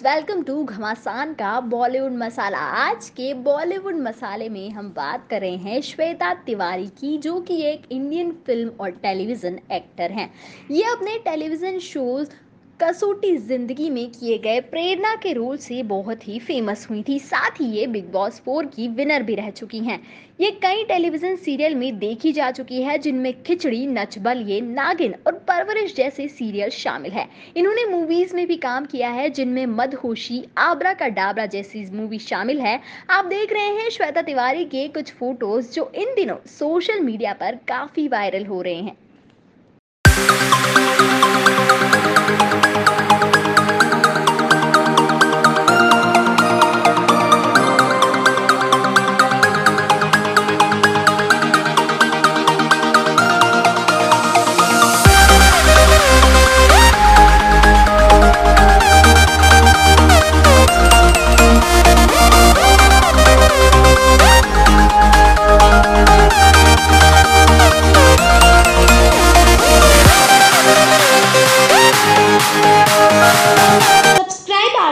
Welcome to घमासान का बॉलीवुड मसाला आज के बॉलीवुड मसाले में हम बात कर रहे हैं श्वेता तिवारी की, जो कि एक इंडियन फ़िल्म और टेलीविज़न एक्टर हैं। ये अपने टेलीविज़न शोज़ कसौटी ज़िंदगी में किए गए प्रेरणा के रोल से बहुत ही फ़ेमस हुई थी। साथ ही ये बिग बॉस फोर की विनर भी रह चुकी हैं। ये कई टेलीविज़न सीरियल में देखी जा चुकी है, जिनमें खिचड़ी, नचबल, ये नागिन और परवरिश जैसे सीरियल शामिल है। इन्होंने मूवीज़ में भी काम किया है, जिनमें मदहोशी आबरा का डाबरा जैसी मूवी शामिल है। आप देख रहे हैं श्वेता तिवारी के कुछ फ़ोटोज़ जो इन दिनों सोशल मीडिया पर काफ़ी वायरल हो रहे हैं।